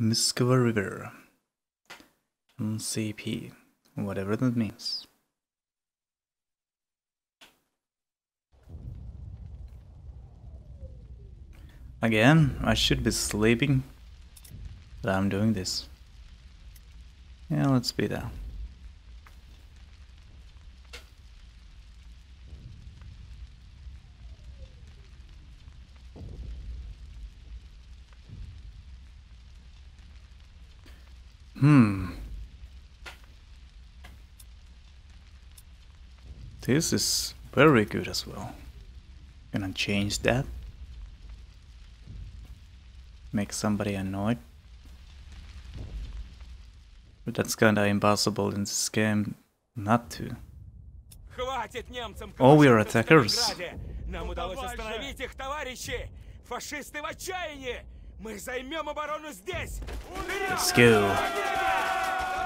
Muscova River. MCP. Whatever that means. Again, I should be sleeping. But I'm doing this. Yeah, let's be there. Hmm. This is very good as well. Gonna change that. Make somebody annoyed. But that's kinda impossible in this game not to. Хватит немцам Oh, we are крошиться в attackers. Сталинграде! Нам удалось остановить их, товарищи! Фашисты в отчаянии! Skill.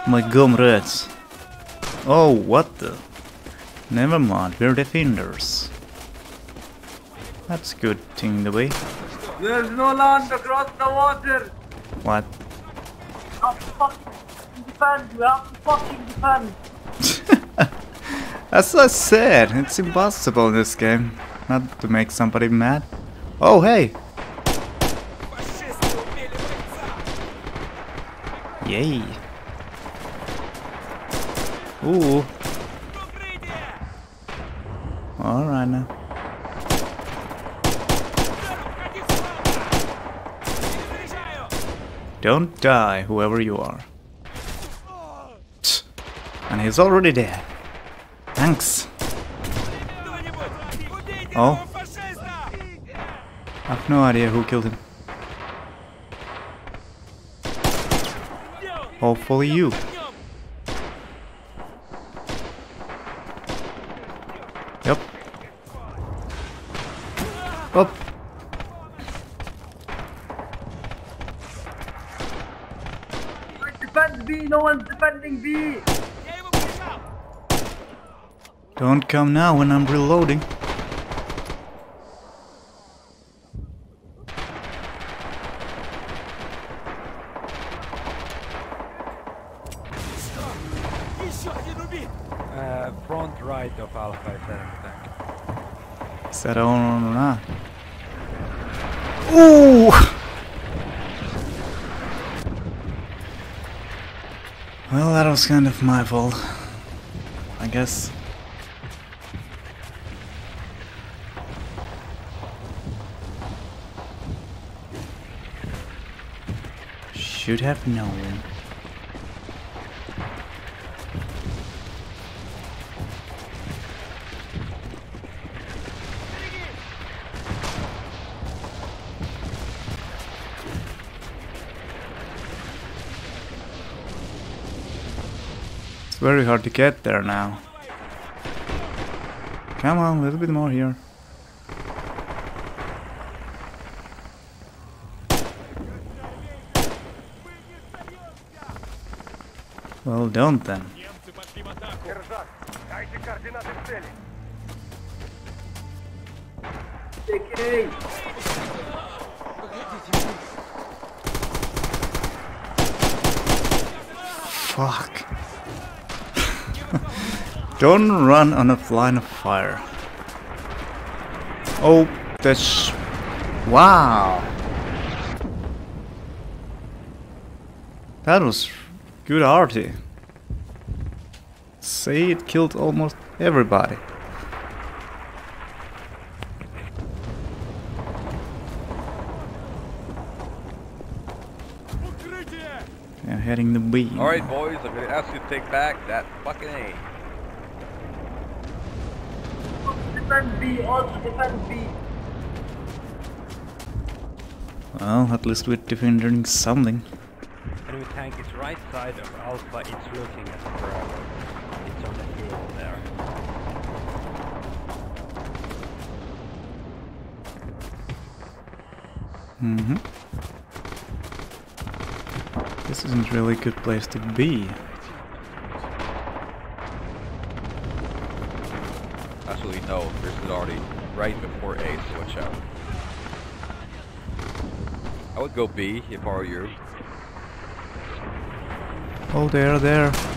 My comrades. Oh, what the? Never mind, we're defenders. That's a good thing the way. There's no land across the water! What? You have to fucking defend! You have to fucking defend! As I said, it's impossible in this game not to make somebody mad. Oh, hey! Yay. Ooh. Alright now. Don't die, whoever you are. And he's already there. Thanks. Oh. I have no idea who killed him. Hopefully you. Yep. Up. Defend B! No one's defending B! Don't come now when I'm reloading. Was kind of my fault. I guess. Should have known. very hard to get there now. Come on, a little bit more here. Well, don't then. Fuck. Don't run on a line of fire. Oh, that's... Wow! That was good arty. Say it killed almost everybody. And heading the B. Alright boys, I'm gonna ask you to take back that fucking A. Defend B. Also defend B. Well, at least we're defending something. Enemy tank is right side of Alpha. It's looking at Bravo. It's on the hill there. Mm-hmm. This isn't really a good place to be. go B if I were you. Oh, there, there.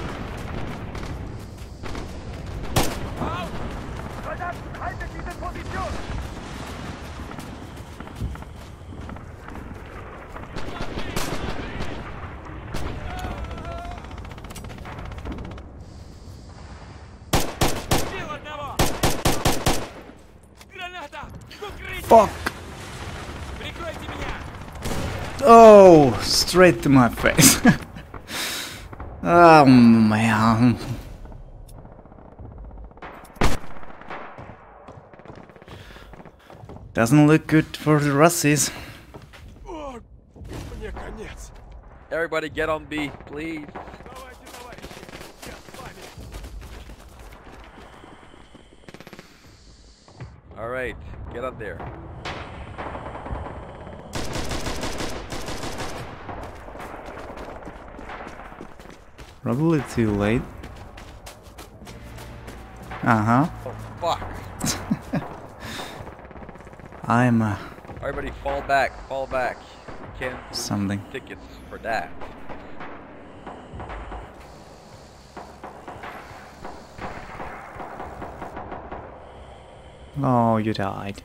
straight to my face. oh, man. Doesn't look good for the Russies. Everybody get on B, please. All right, get up there. Probably too late. Uh huh. Oh, fuck. I'm uh, Everybody fall back, fall back. You can't something. tickets for that. Oh, you died.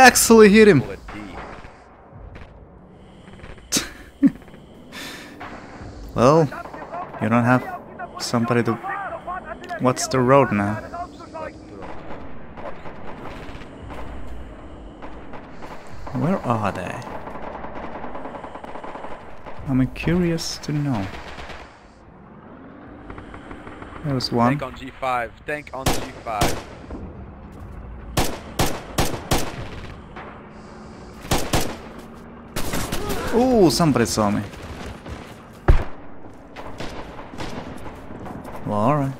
Actually hit him. Well, you don't have somebody to. What's the road now? Where are they? I'm curious to know. There's one. Tank on G5. Tank on G5. Ooh, somebody saw me. Well, alright.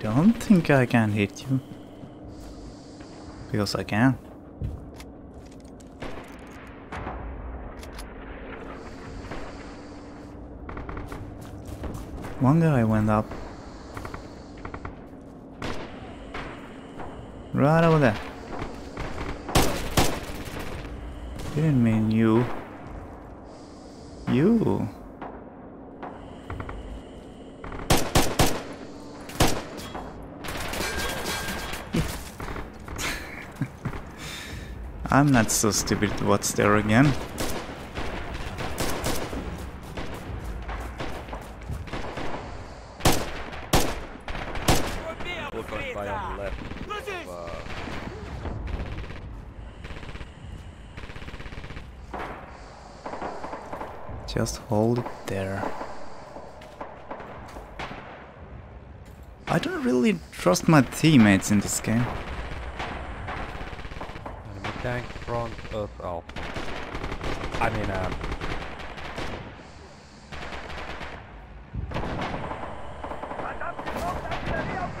Don't think I can hit you. Because I can. One guy went up. Right over there. Didn't mean you. You. I'm not so stupid what's there again. Just hold it there. I don't really trust my teammates in this game. Tank front of Alpha. I mean, um, Verdammt, gebrauchte Artillerie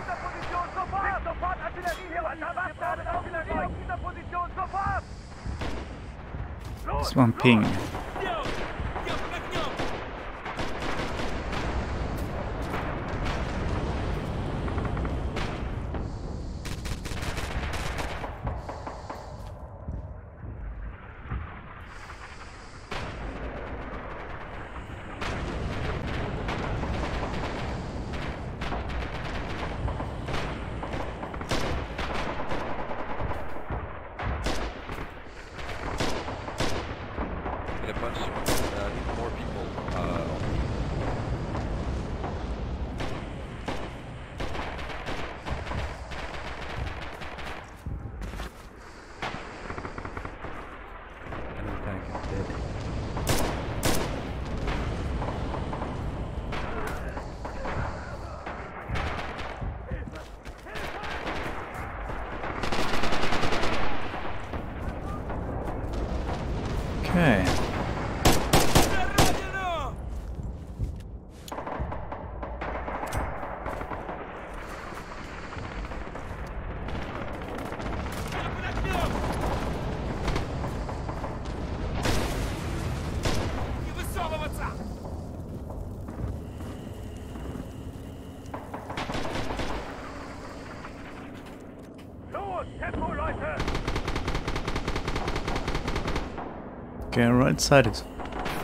right side is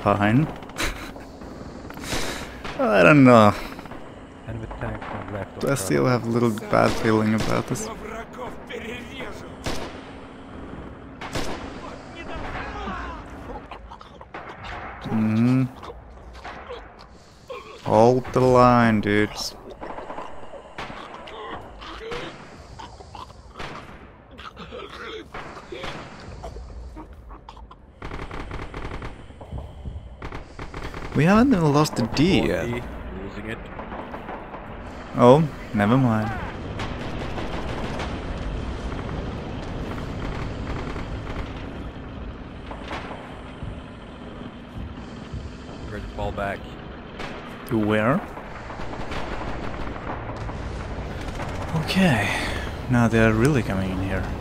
fine. I don't know. I still have a little bad feeling about this. Mm. Hold the line, dudes. We haven't even lost a D yet. 4D, Losing it. Oh, never mind. Ready to fall back. To where? Okay, now they're really coming in here.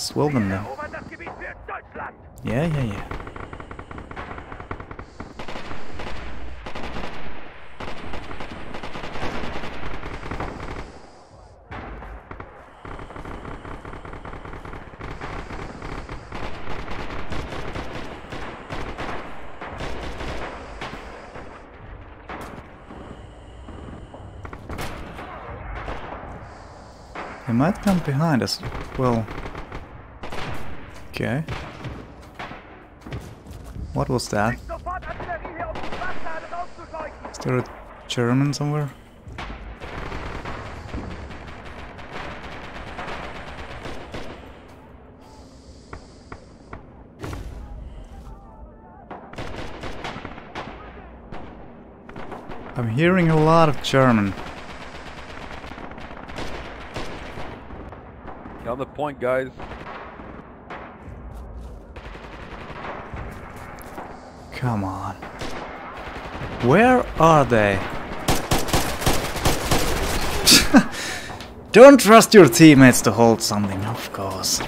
Let's them. Deutschland! Yeah, yeah, yeah. They might come behind us. Well. Okay. What was that? Is there a German somewhere? I'm hearing a lot of German. Get on the point, guys. Come on. Where are they? Don't trust your teammates to hold something, of course.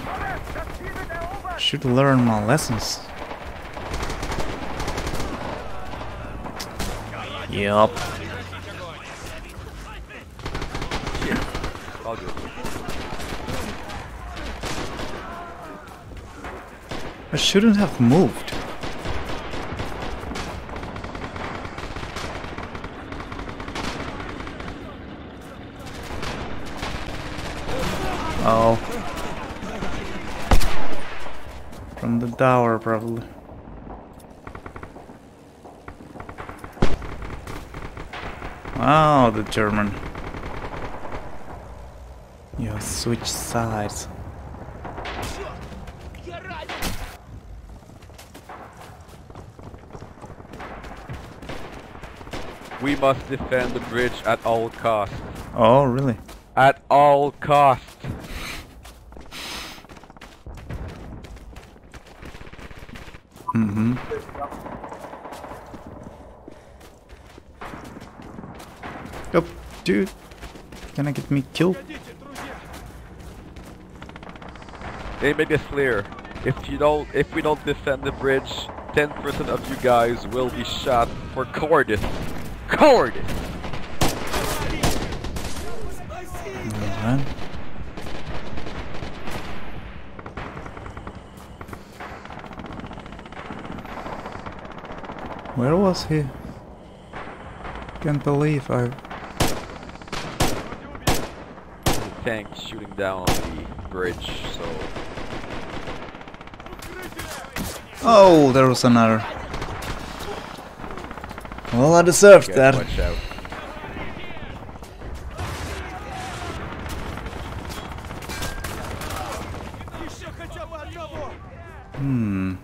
Should learn my lessons. Yup. I shouldn't have moved. Oh. From the tower, probably. Oh, the German. You switch sides. We must defend the bridge at all costs. Oh, really? At all costs. Dude, gonna get me killed. They made make this clear. If you don't, if we don't defend the bridge, 10% of you guys will be shot for Cordis. Cordis! Where was he? Can't believe I tank shooting down the bridge, so... Oh, there was another. Well, I deserved okay, that. Watch out. Hmm.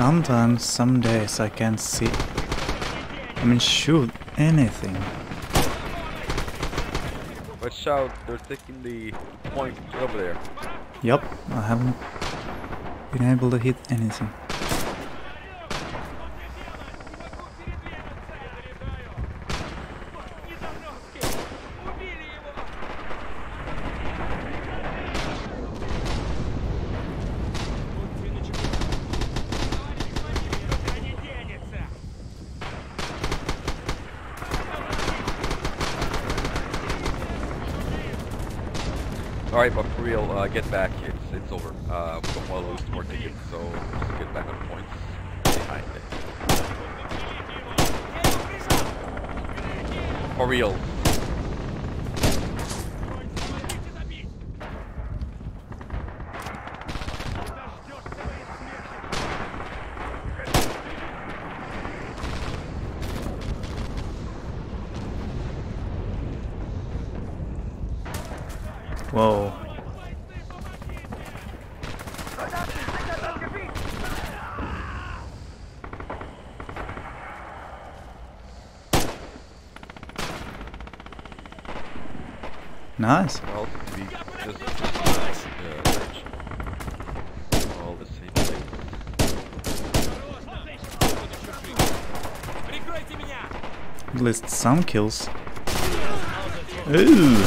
Sometimes, some days I can't see. I mean, shoot anything. Watch out, they're taking the point over there. Yup, I haven't been able to hit anything. Uh, get back. Nice. Well, we just. At least some kills. Ooh.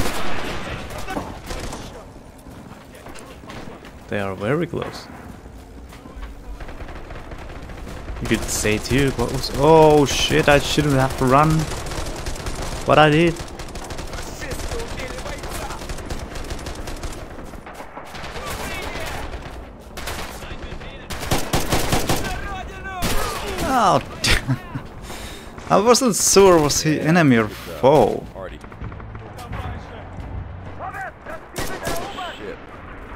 They are very close. You could say too close. Oh shit, I shouldn't have to run. But I did. I wasn't sure was he enemy or uh, foe.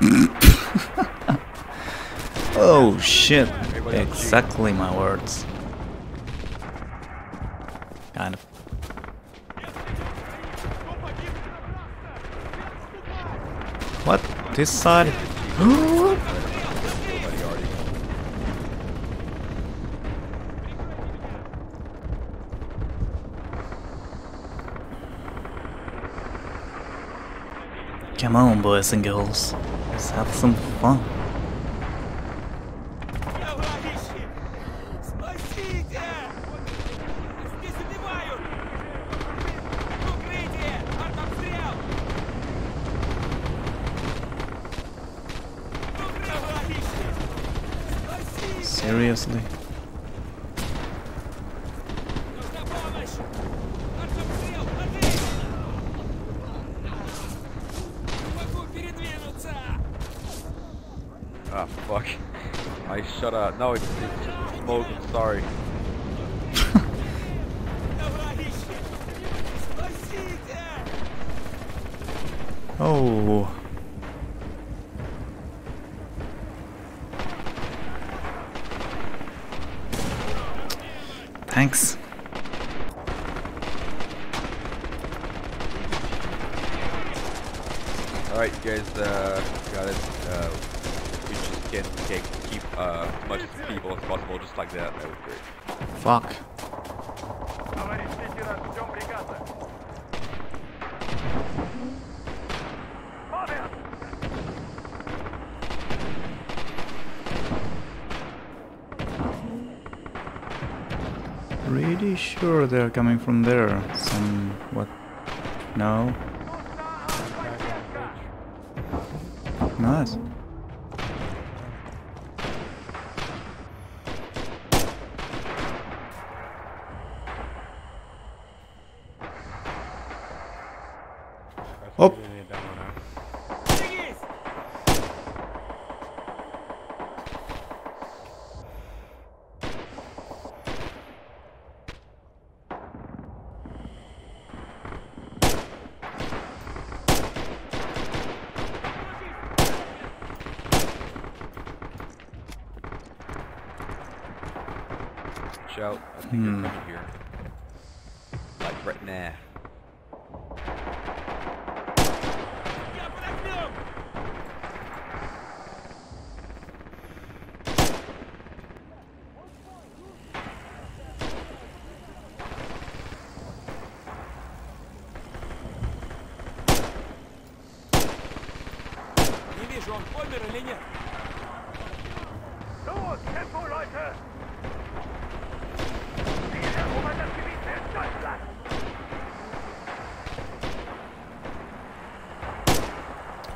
Oh shit, Everybody on G. exactly my words. Kind of. What? This side? Nobody already. Come boys and girls. Let's have some fun.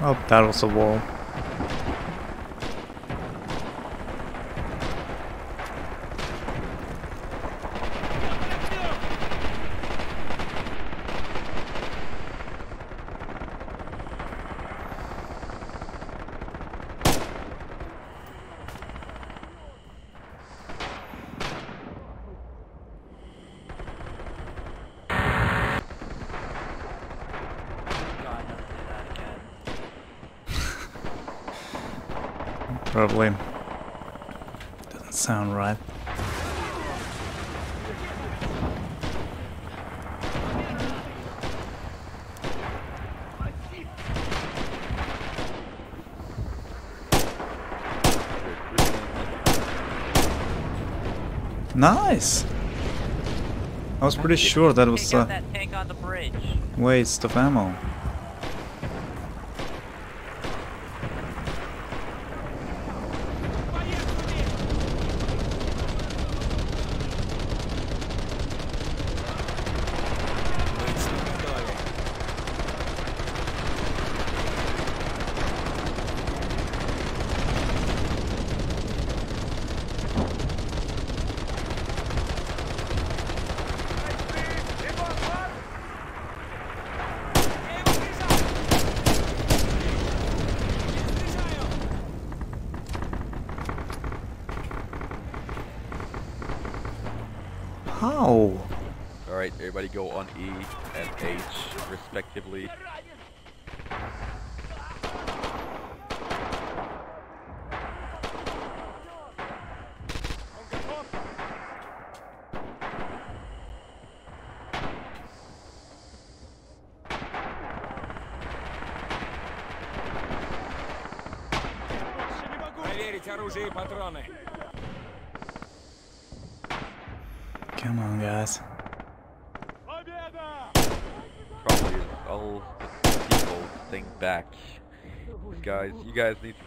Oh, that was a wall. probably. Doesn't sound right. Nice! I was pretty sure that was uh, a waste of ammo. you guys need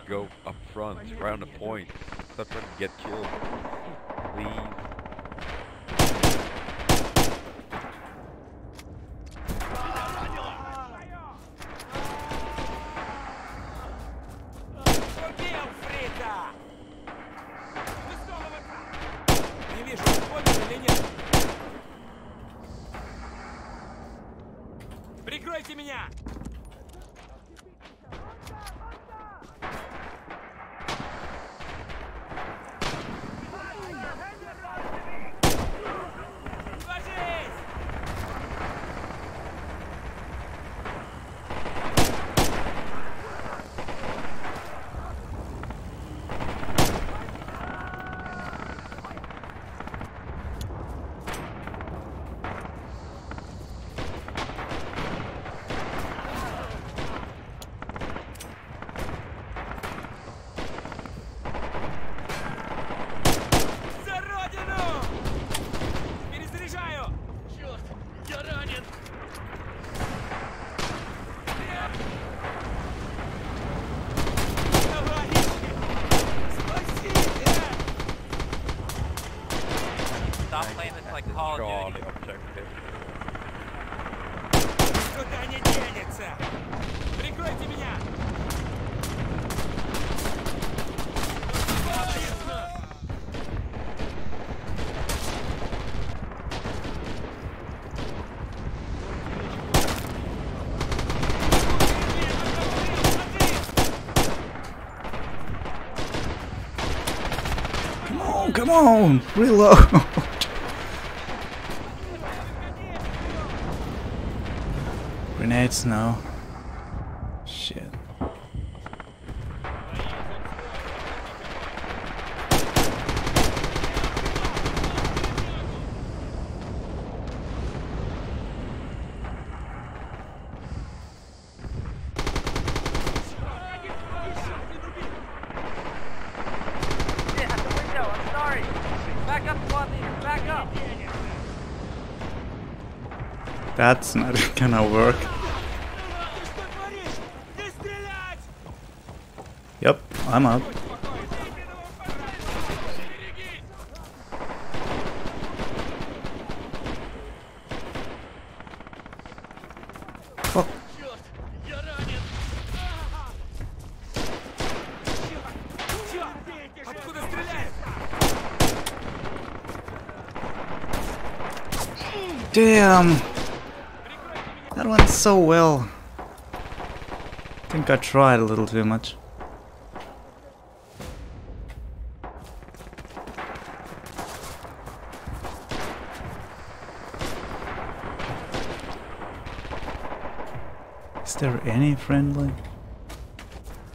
on! Reload! That's not gonna work. Yep, I'm up. Damn! So well. I think I tried a little too much. Is there any friendly?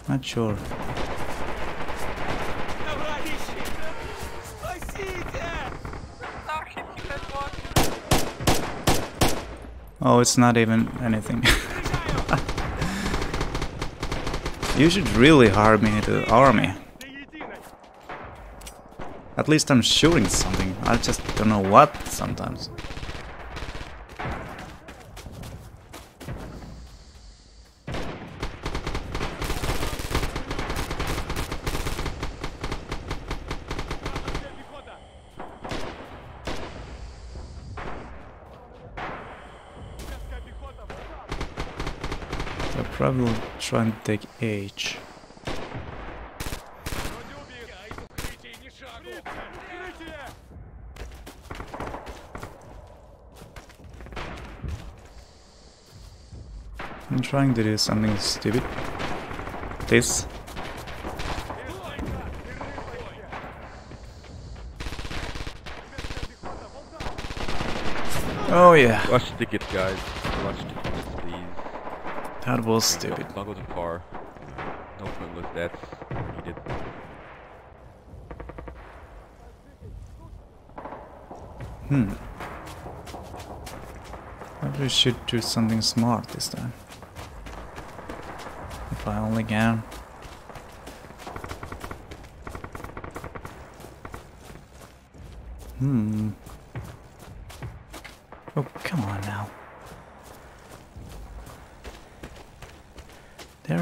Not sure. It's not even anything. you should really hire me to army. At least I'm shooting something. I just don't know what sometimes. Probably try and take H. I'm trying to do something stupid. This. Oh yeah, Rush ticket, guys. Tickets, please. That was stupid. Don't go too far. No pointless deaths needed. Hmm. Maybe we should do something smart this time. If I only can. Hmm. Oh, come on now.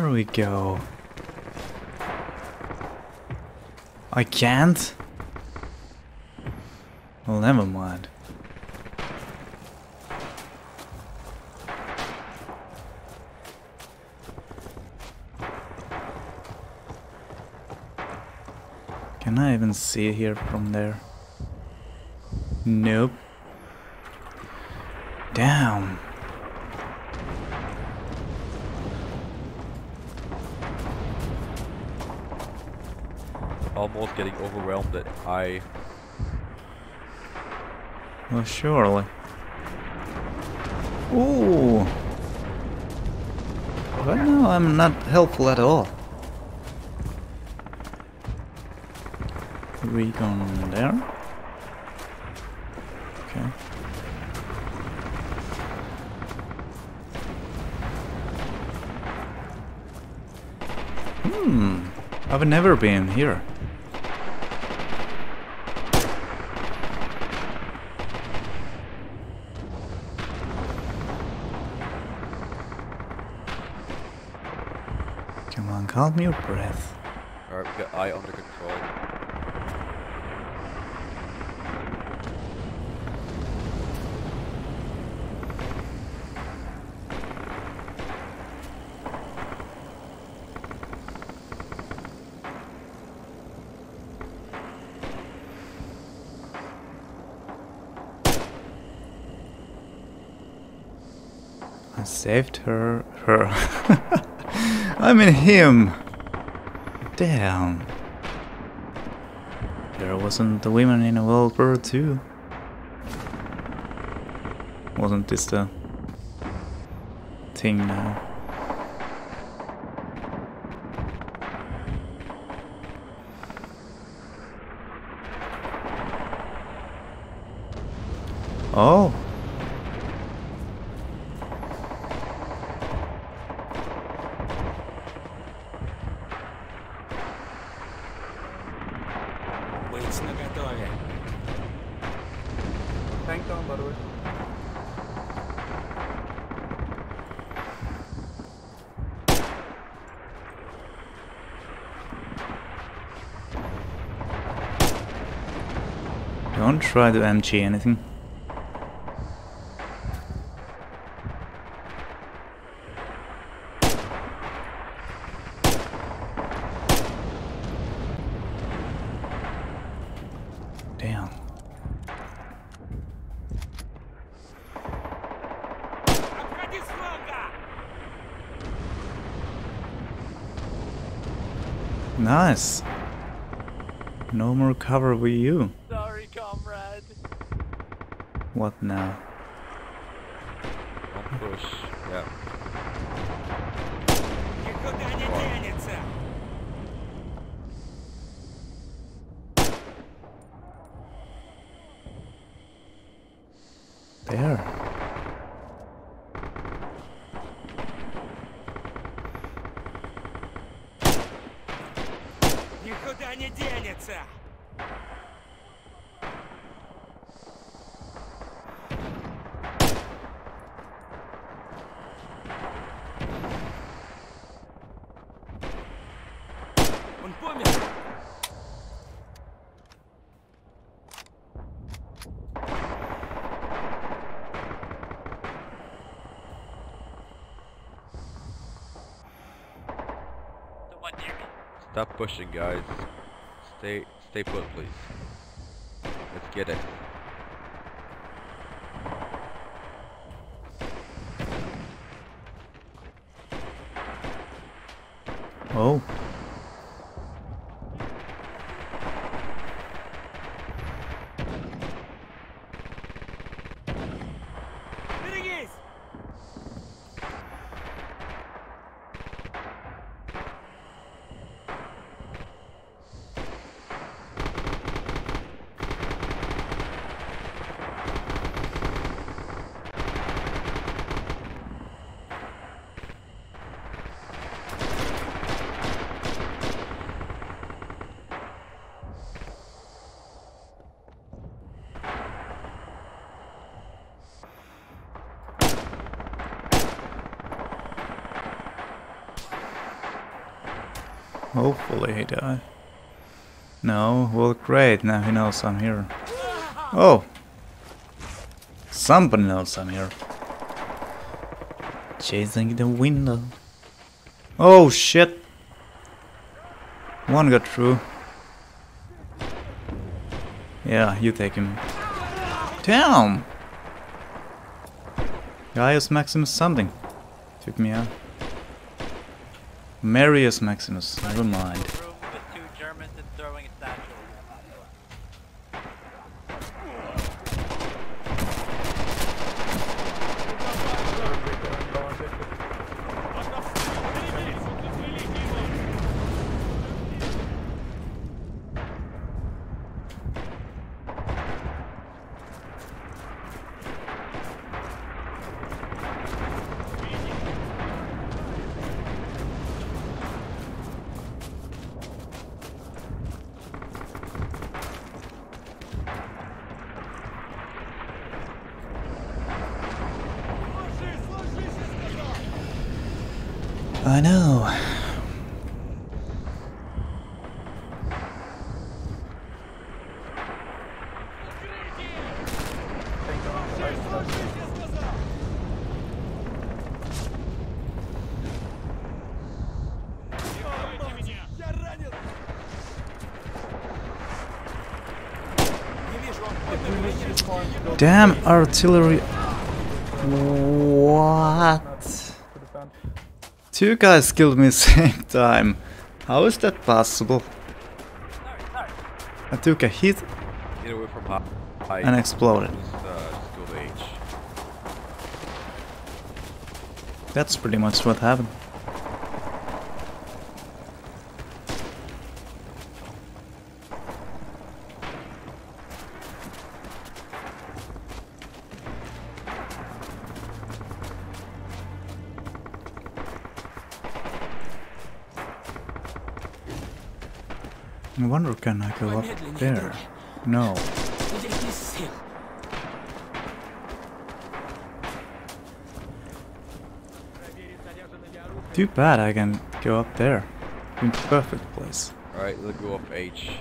There we go. I can't? Well, never mind. Can I even see here from there? Nope. Damn. Almost getting overwhelmed that I Well, surely. Ooh. Right now I'm not helpful at all. We Recon there. Okay. Hmm. I've never been here. Calm your breath. Alright, we got I under control. I saved her. Her. I mean him. Damn. There wasn't the women in World War II. Wasn't this the thing now? Oh. try to MG anything. Nice. No more cover with you. What now? Pushing, guys. Stay, stay put, please. Let's get it. Oh. Hopefully he died. No, well great, now he knows I'm here. Oh! Somebody knows I'm here. Chasing the window. Oh shit! One got through. Yeah, you take him. Damn! Gaius Maximus something. Took me out. Marius Maximus, never mind. Room with two Germans and throwing a satchel. I know. Damn artillery. What? Two guys killed me same time. How is that possible? I took a hit and exploded. That's pretty much what happened. can I go up there? No. Too bad I can go up there. In perfect place. Alright, let's go up H.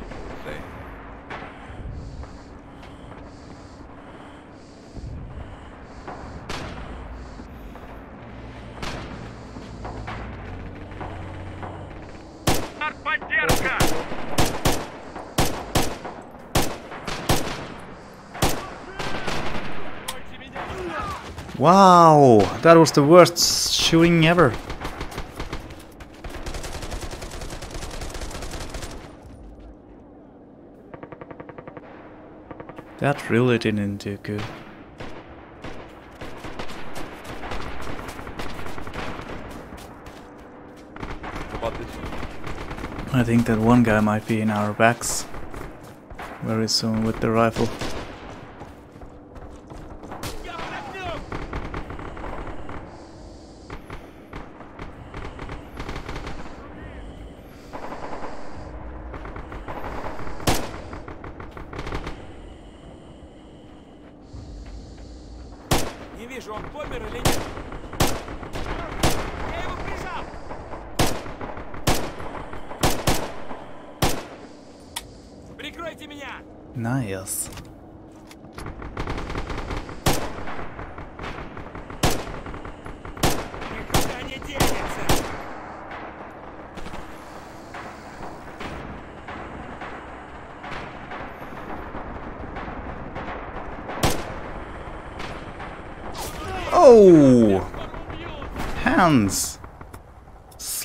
Wow, that was the worst shooting ever. That really didn't do good. I think that one guy might be in our backs very soon with the rifle.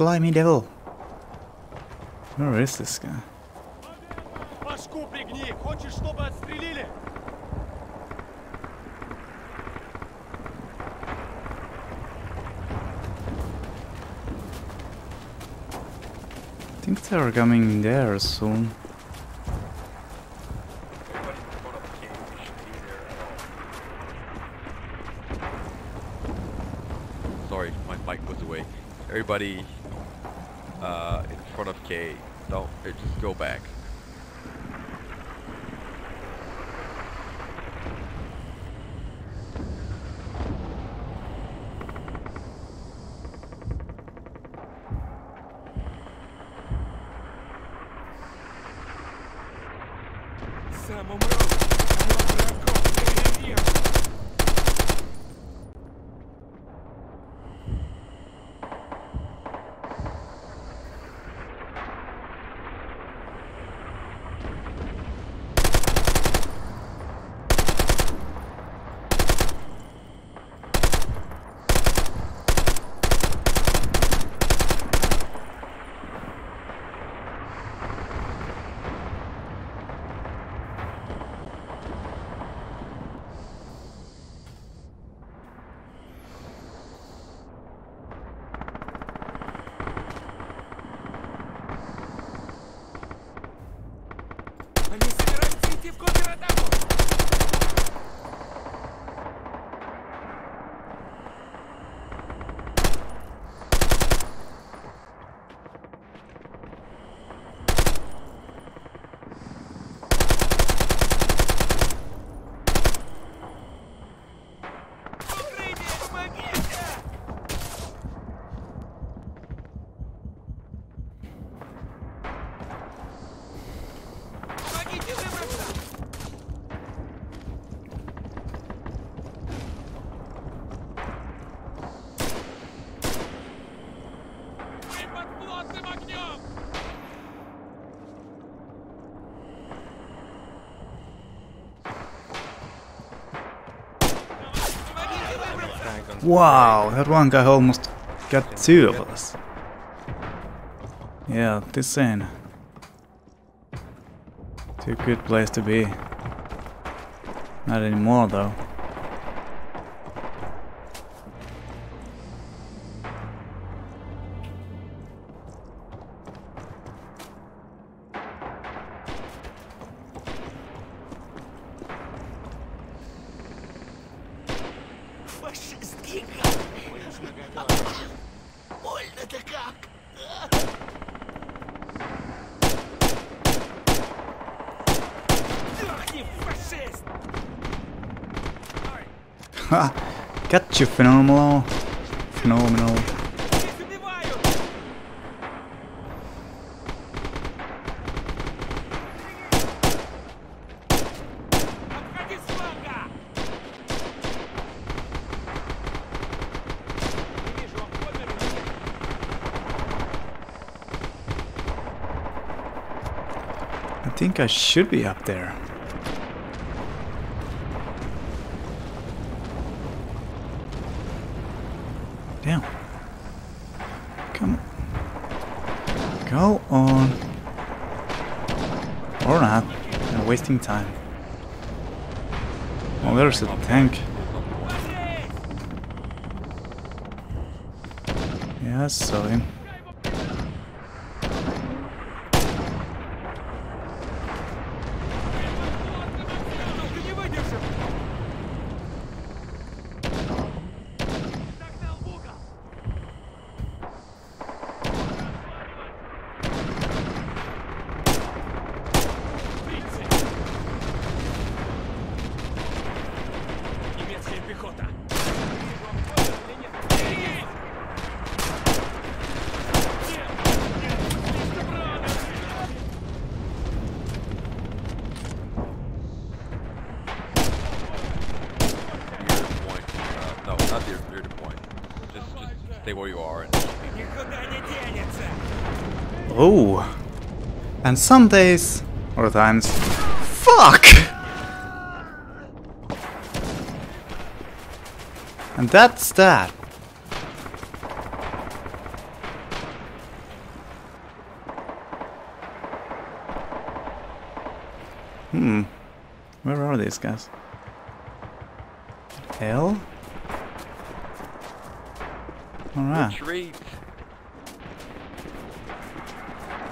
slimy devil. Where is this guy? I think they are coming there soon. Sorry, my mic was away. Everybody go back. Они собираются идти в контратаку! Wow, that one guy almost got two of us. Yeah, this ain't too good place to be. Not anymore though. Че phenomenal? Phenomenal. I think I should be up there. I'm time. Oh, there's a tank. Yeah, saw him. stay where you are. oh. And some days or times. Fuck! And that's that. Hmm. Where are these guys? Hell? Alright. Retreat!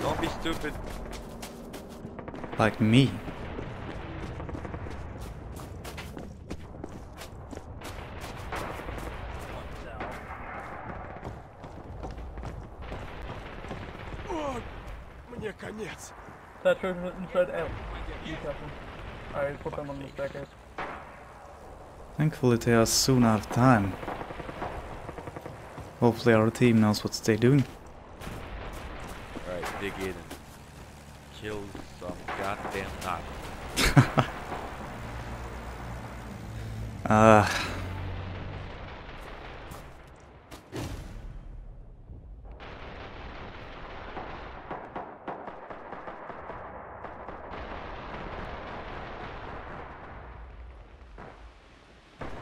Don't be stupid. Like me. That turn inside out. I put them on the staircase. Thankfully they are soon out of time. Hopefully our team knows what they're doing. Alright, dig in and kill some goddamn Nazis. Uh,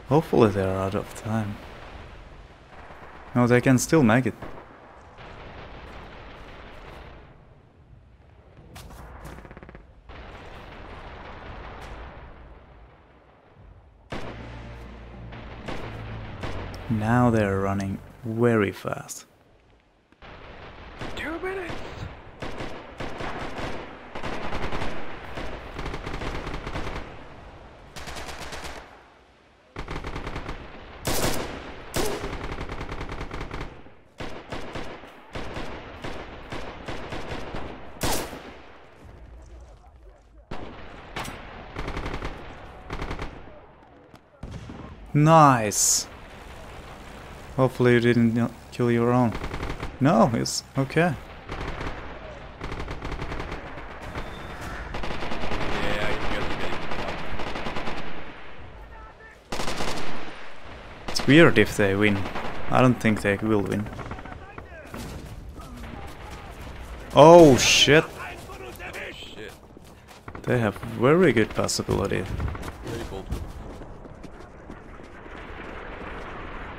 hopefully they're out of time. No, they can still make it. Now they're running very fast. Two minutes! Nice! Hopefully you didn't kill your own. No, it's okay. It's weird if they win. I don't think they will win. Oh shit. They have very good possibility. Very bold.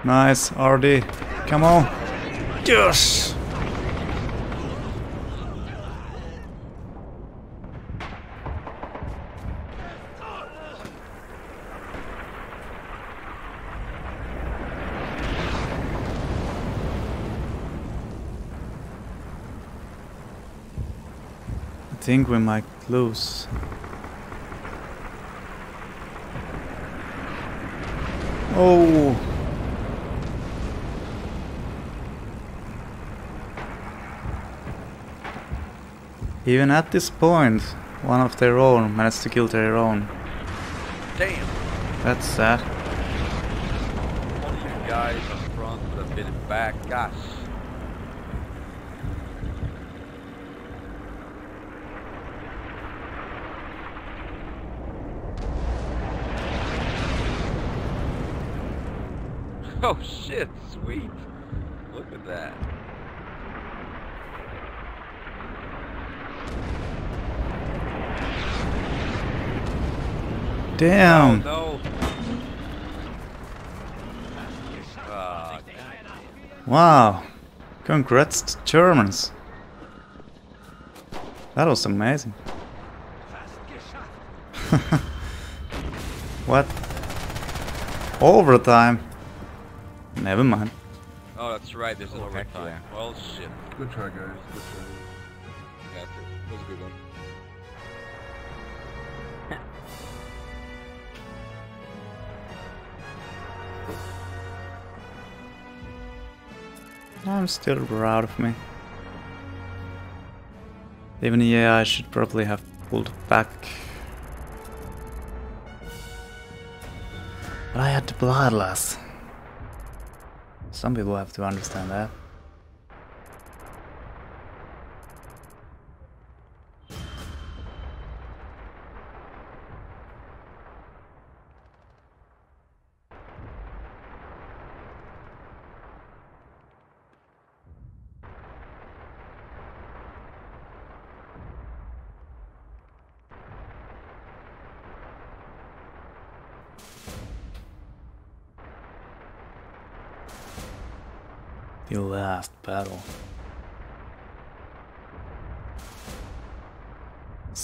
Nice, RD. Come on. Yes! I think we might lose. Oh! Even at this point, one of their own managed to kill their own. Damn! That's sad. All you guys up front would have been in back. Gosh. Oh shit, sweet. Look at that. Damn! No. Ah, Wow! Congrats to Germans! That was amazing. what? Overtime? Never mind. oh, that's right. There's an Heck overtime. yeah. Well, shit. Good try, guys. Good try. I'm still proud of me. Even yeah, I should probably have pulled back. But I had to bloodlust. Some people have to understand that.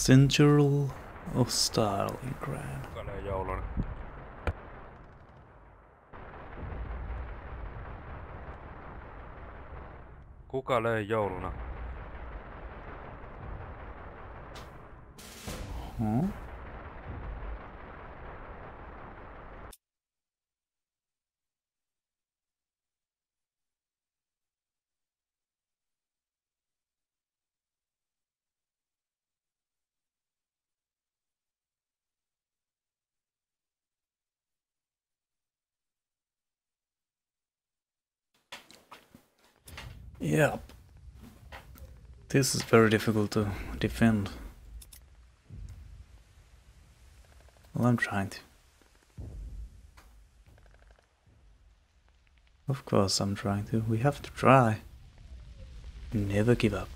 Messenger of Stalingrad. Kuka löi jouluna? Hmm? Yep. This is very difficult to defend. Well, I'm trying to. Of course, I'm trying to. We have to try. Never give up.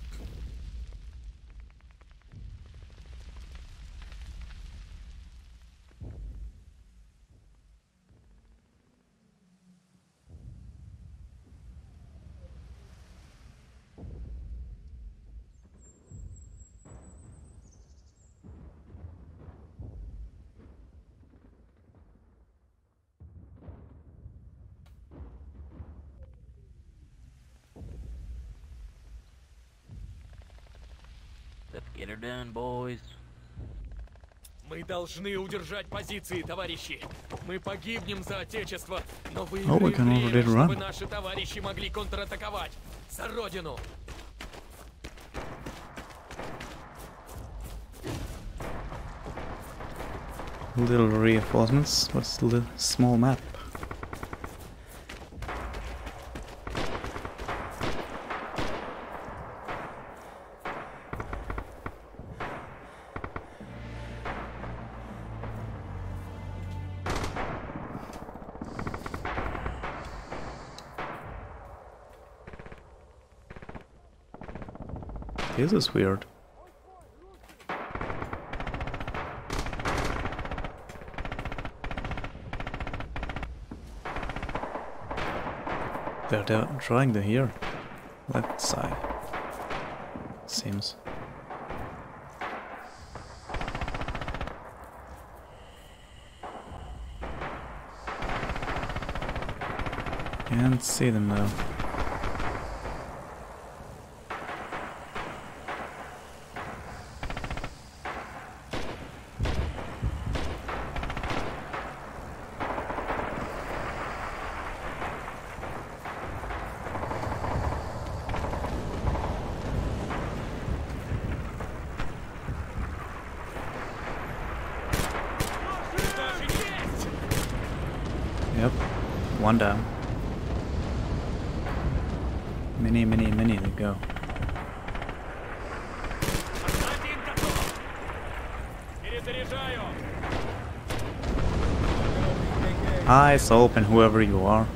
Должны удержать позиции, товарищи. Мы погибнем за Отечество, но Oh, выиграем can время, чтобы run. наши товарищи могли контратаковать. За Родину! Little reinforcements. What's the small map? This is weird. They're, they're trying to here. Left side. Seems. Can't see them though. open, whoever you are.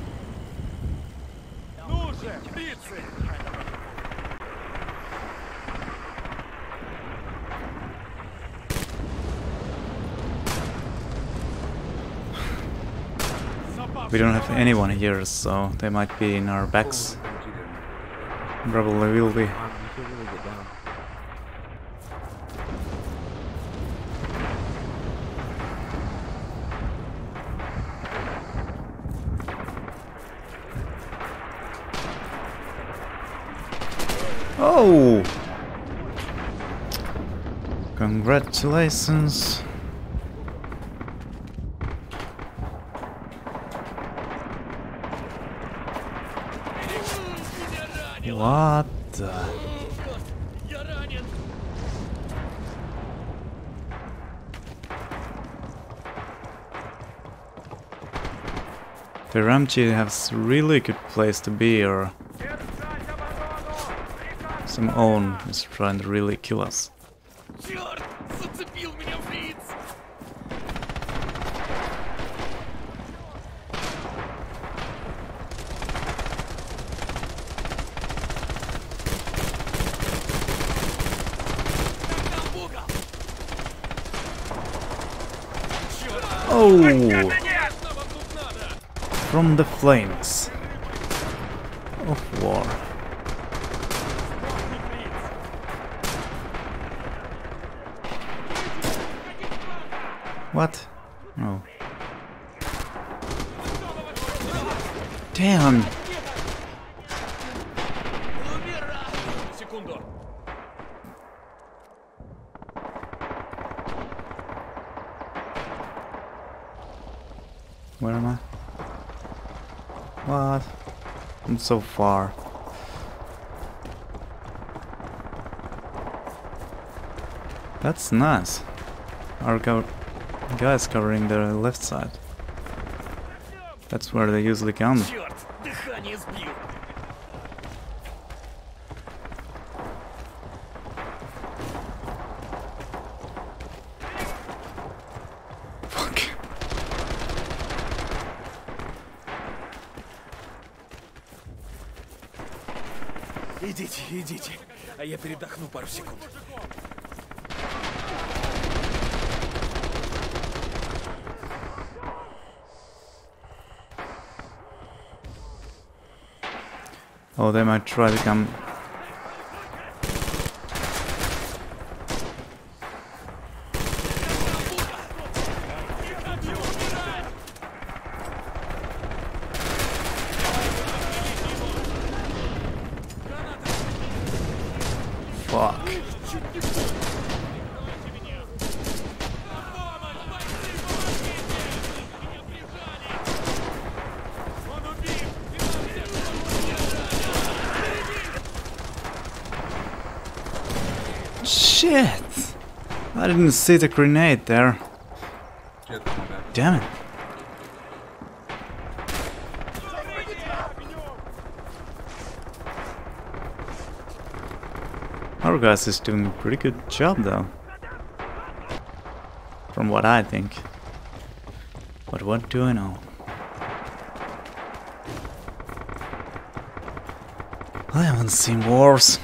We don't have anyone here, so they might be in our backs. Probably will be. Congratulations. What the? The has really good place to be or some own is trying to really kill us. The flames so far. That's nice. Our guys covering the left side. That's where they usually come. Идите, идите. А я передохну пару секунд. Oh, they might try to come. Shit! I didn't see the grenade there. Damn it. Our guys is doing a pretty good job though. From what I think. But what do I know? I haven't seen wars.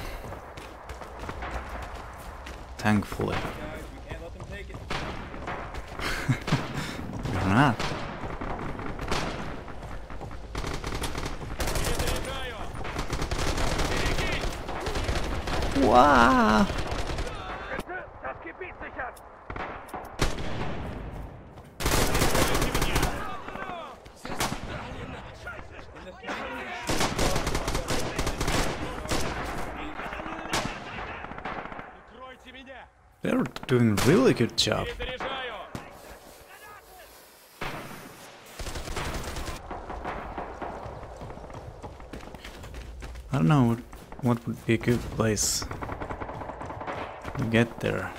Thankfully. You're not. Wow. doing really good job. I don't know what would be a good place to get there.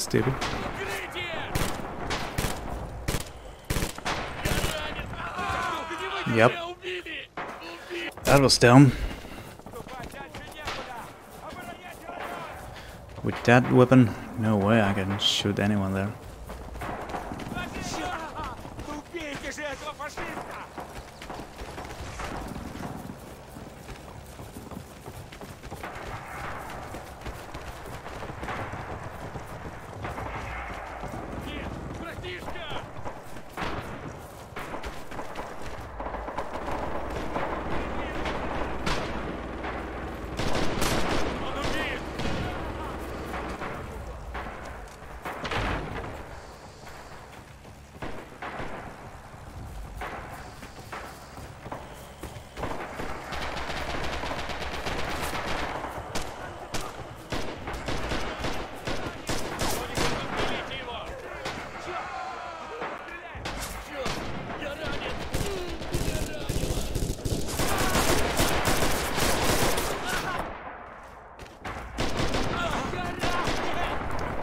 This is stupid. Yep. That was dumb. With that weapon, no way I can shoot anyone there.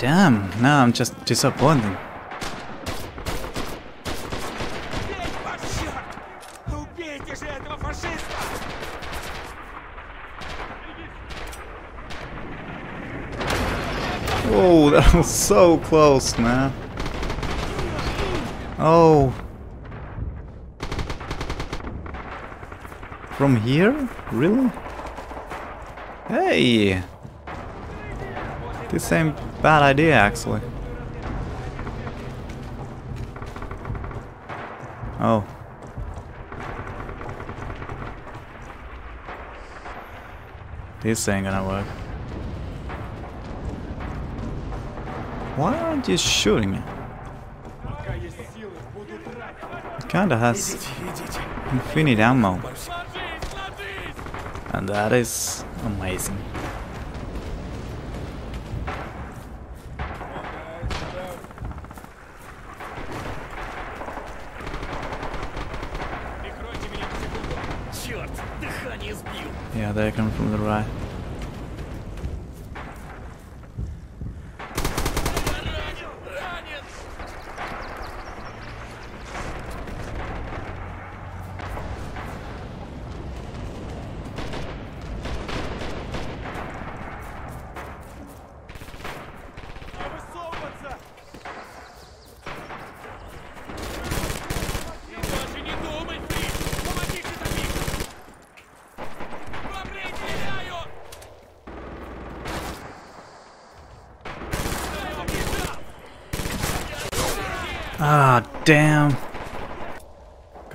Damn, now I'm just disappointed. Oh, that was so close, man. Oh. From here? Really? Hey! This ain't bad idea, actually. Oh. This ain't gonna work. Why aren't you shooting me? It kinda has infinite ammo. And that is amazing.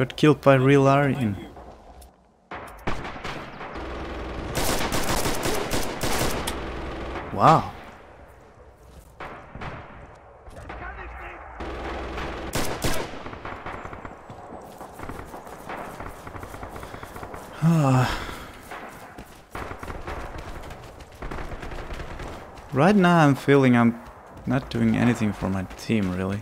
Got killed by real Aryan. Wow. right now I'm feeling I'm not doing anything for my team really.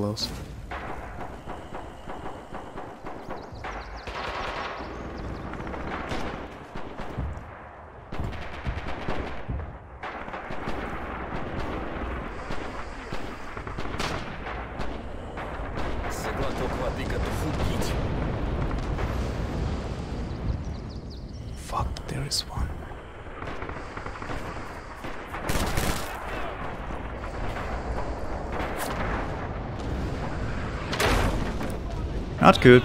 They're Artke.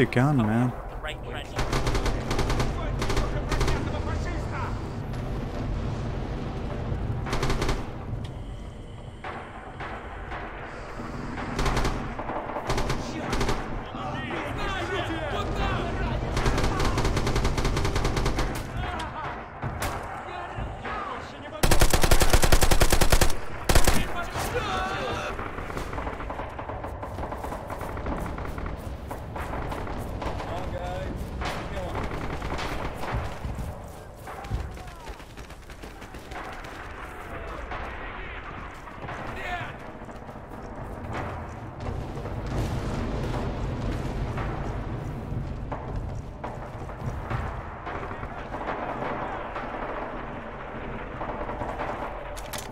you can, man.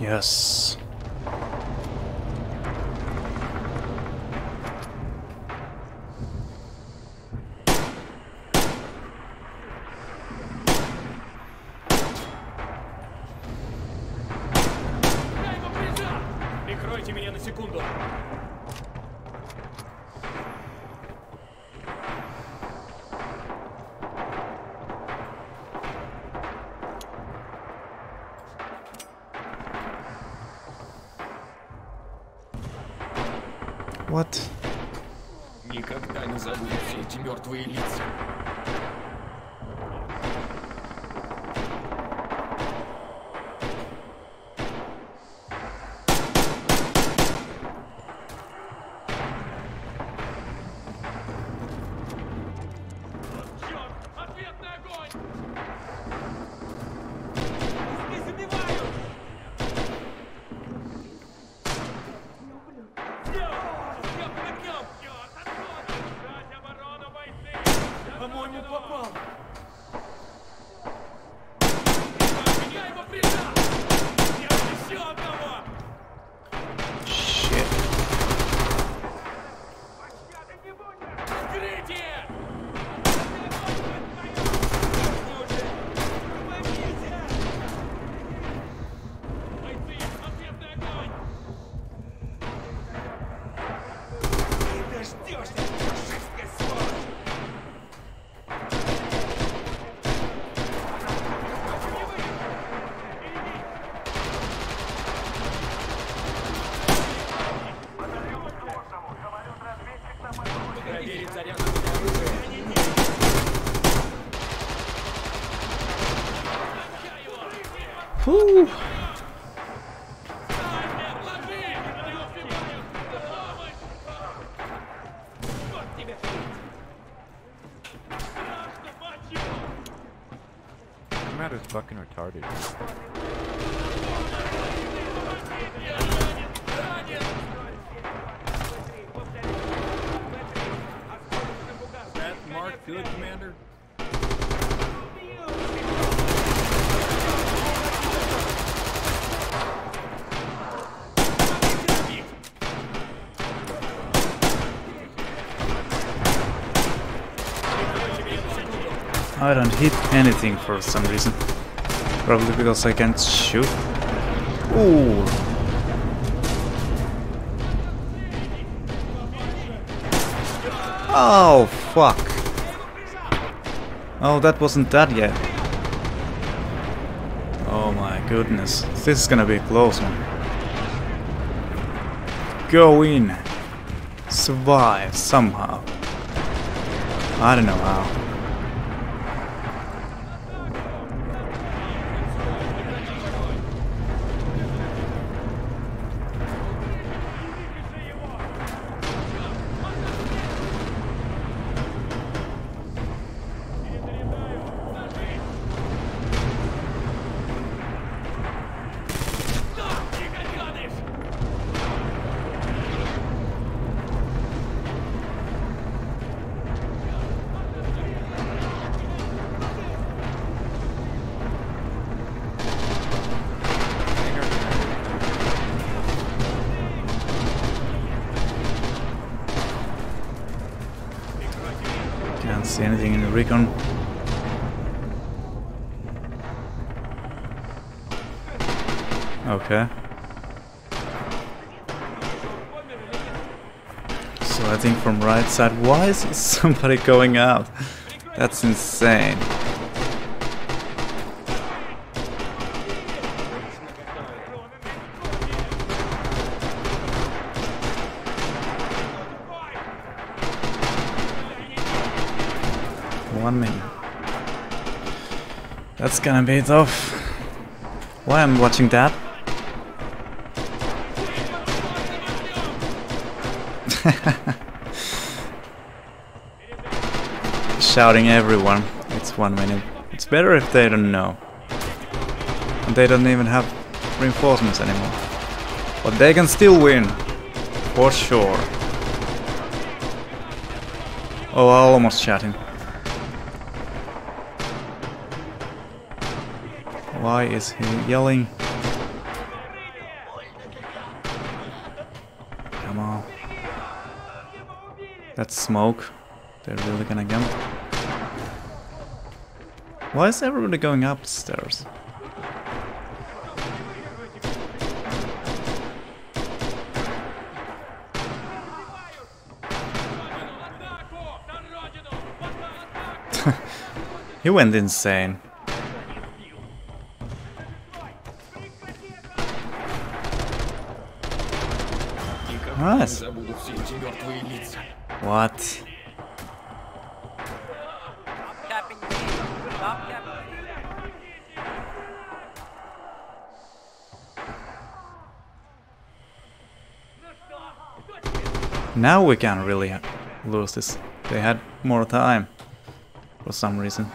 Yes. we retarded. I don't hit anything for some reason. Probably because I can't shoot. Ooh. Oh, fuck. Oh, that wasn't that yet. Oh my goodness. This is gonna be a close one. Go in. Survive somehow. I don't know how. From why is somebody going out? That's insane. One minute. That's gonna be tough. Why am I watching that? Shouting everyone. It's one minute. It's better if they don't know. And they don't even have reinforcements anymore. But they can still win. For sure. Oh, I almost shot him. Why is he yelling? Come on. That's smoke. They're really gonna come. Why is everybody going upstairs? he went insane. Nice. What? Now we can really lose this. They had more time for some reason.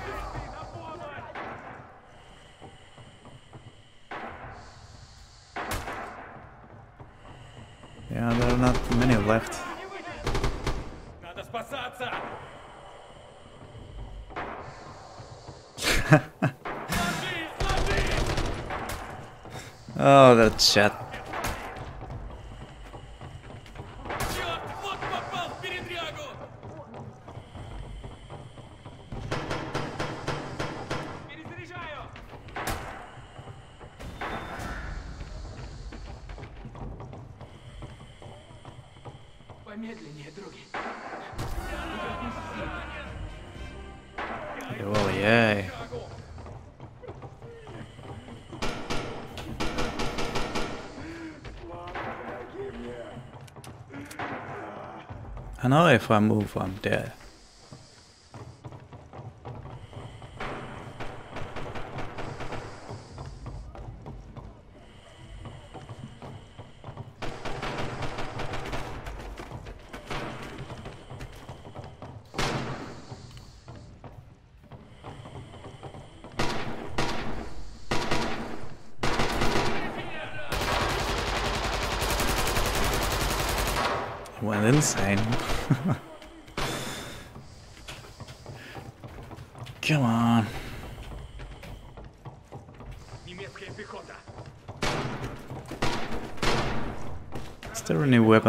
If I move, I'm dead.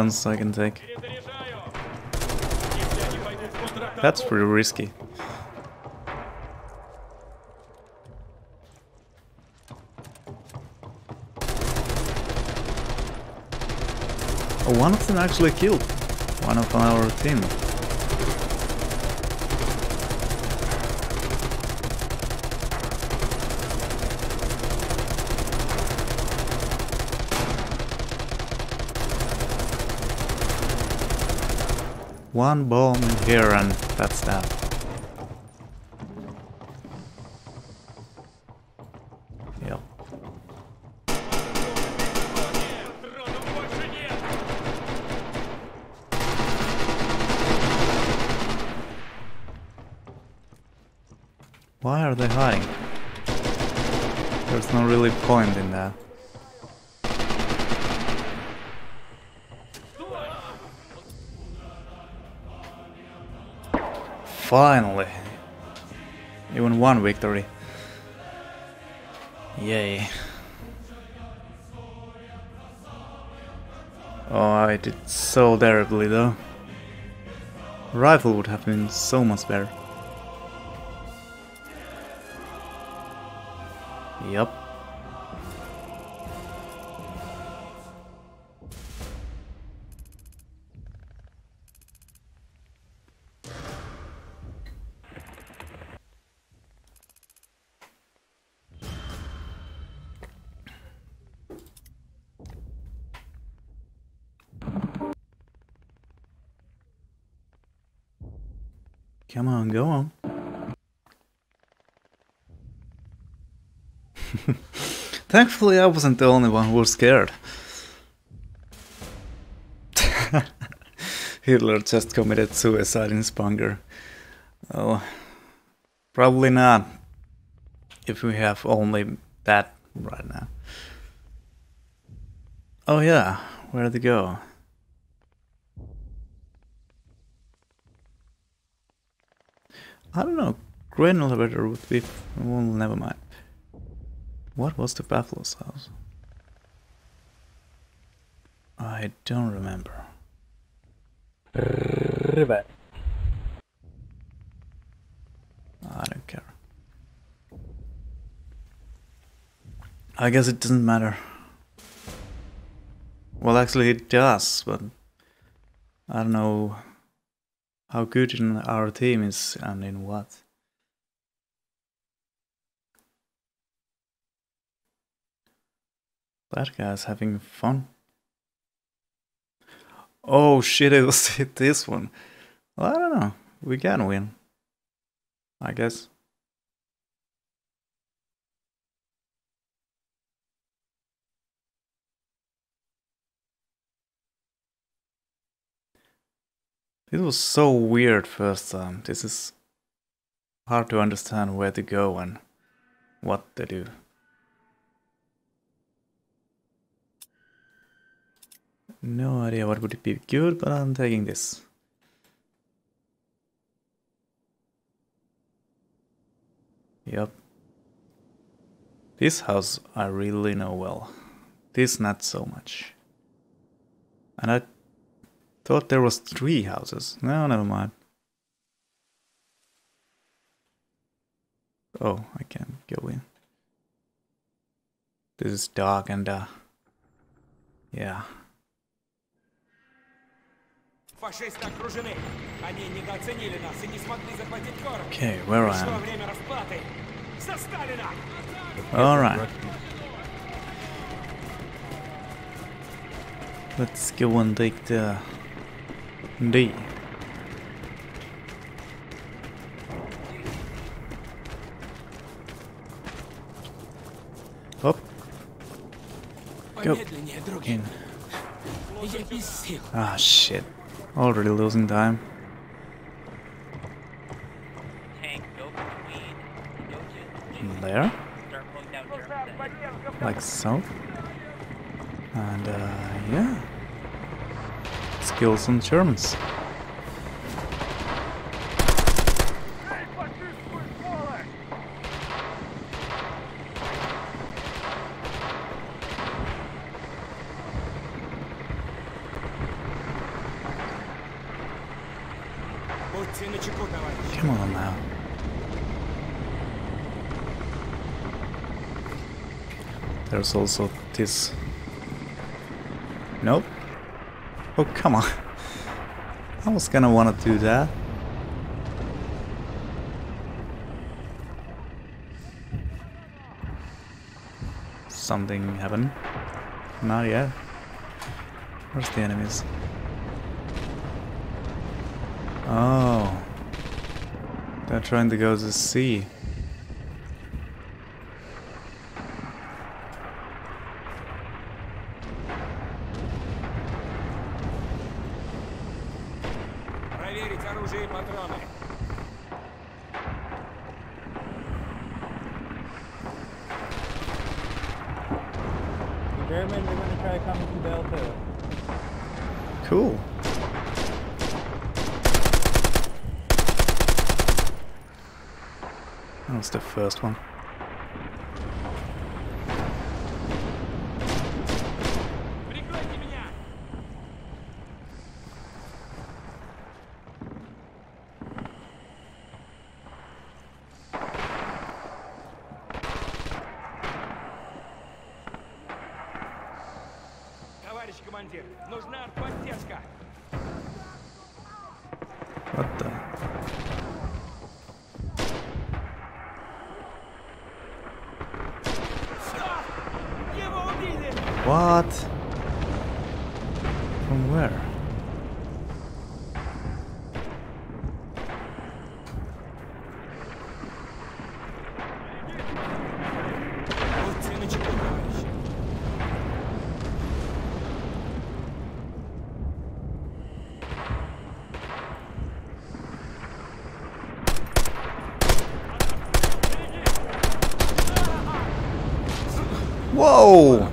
guns I can take. That's pretty risky. Oh, one of them actually killed one of our team. One bomb in here and that's that. Finally! Even one victory. Yay. Oh, I did so terribly though. Rifle would have been so much better. Yep. Thankfully, I wasn't the only one who was scared. Hitler just committed suicide in his. Oh, probably not. If we have only that right now. Oh yeah, where to go? I don't know. Grain elevator would be. Well, never mind. What was the Pavlov's house? I don't remember. River. I don't care. I guess it doesn't matter. Well, actually, it does, but I don't know how good in our team is and in what. That guy's having fun. Oh shit, it was hit this one. Well, I don't know. We can win. I guess. It was so weird first time. This is hard to understand where to go and what to do. No idea what would be good, but I'm taking this. Yep. This house I really know well. This not so much. And I thought there was three houses. No, never mind. Oh, I can't go in. This is dark and uh yeah. Фашисты окружены. Они недооценили нас и не смогли захватить город. Okay, where I Пришло am. время расплаты. За Сталина! Alright. Let's go and take the D. Up. Go. Помедленнее, други. In. Я без сил. Ah shit. Already losing time. Tank, go between. Go to There. start pulling down German. Like so. And uh yeah. Let's kill some Germans. Also this. Nope. Oh, come on. I was gonna wanna do that. Something happened. Not yet. Where's the enemies? Oh. They're trying to go to C. Whoa!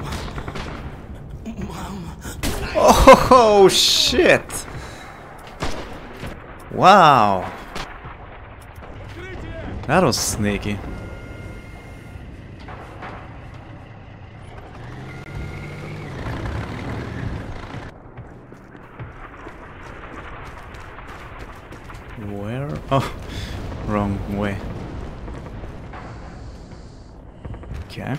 Oh shit! Wow! That was sneaky. Where? Oh, wrong way. Okay.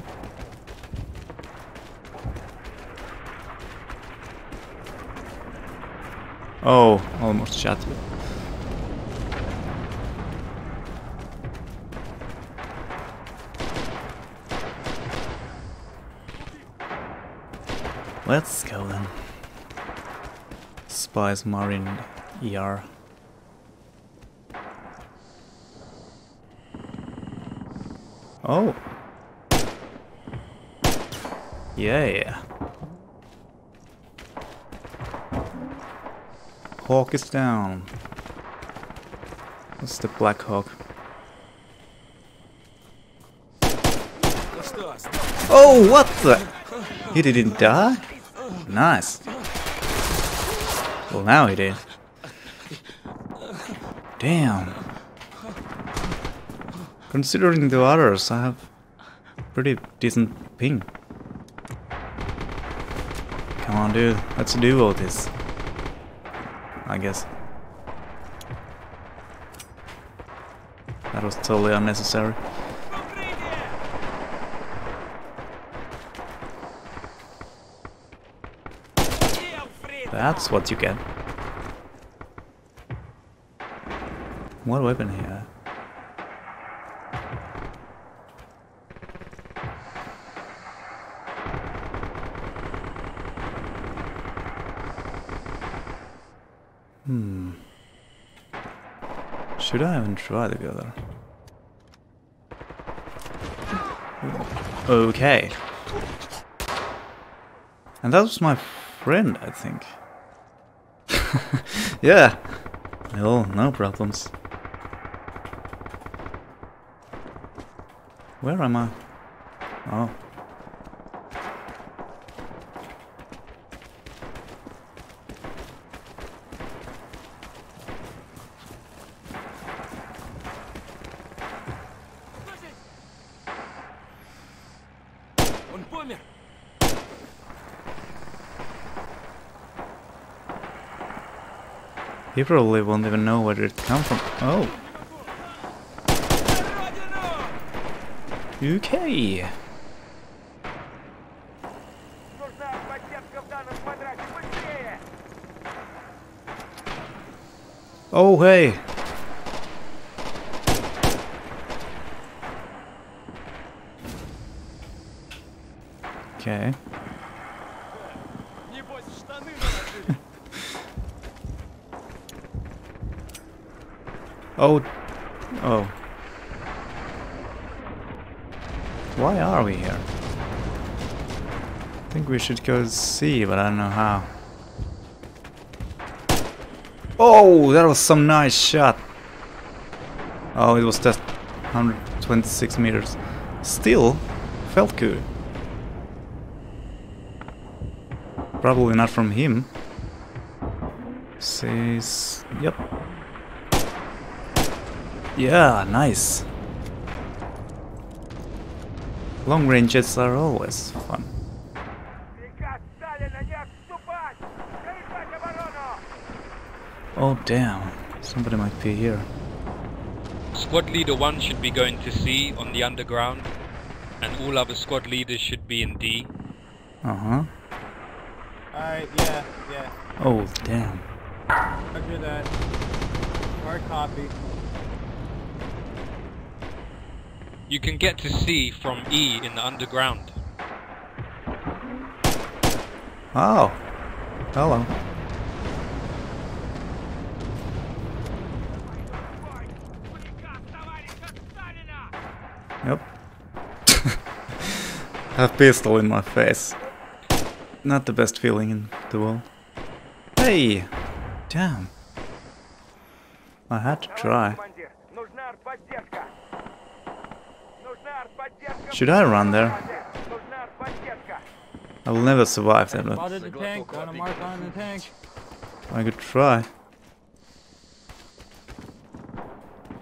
Oh, almost shot. Let's go then. Spies Marine ER. Oh. Yeah. Hawk is down. That's the Black Hawk. Oh, what the? He didn't die? Nice. Well, now he did. Damn. Considering the others, I have pretty decent ping. Come on, dude. Let's do all this. I guess. That was totally unnecessary. That's what you get. What weapon here? I even try to go there? Okay. And that was my friend, I think. yeah. No, no problems. Where am I? Oh. You probably won't even know where it come from. Oh. Okay. Oh, hey. Okay. Oh. Oh. Why are we here? I think we should go see, but I don't know how. Oh, that was some nice shot. Oh, it was just 126 meters. Still, felt good. Probably not from him. Says, yep. Yeah, nice. Long range jets are always fun. Oh damn, somebody might be here. Squad leader 1 should be going to C on the underground, and all other squad leaders should be in D. Uh huh. Alright, yeah, yeah. Oh damn. Roger that. Hard copy. You can get to C from E in the underground. Oh. Hello. Yep. A pistol in my face. Not the best feeling in the world. Hey! Damn. I had to try. Should I run there? I will never survive them. The I could try.